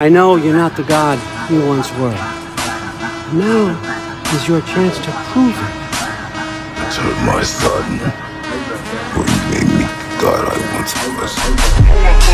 I know you're not the god you once were. Now is your chance to prove it. Turn my son. Or you made me god I once was.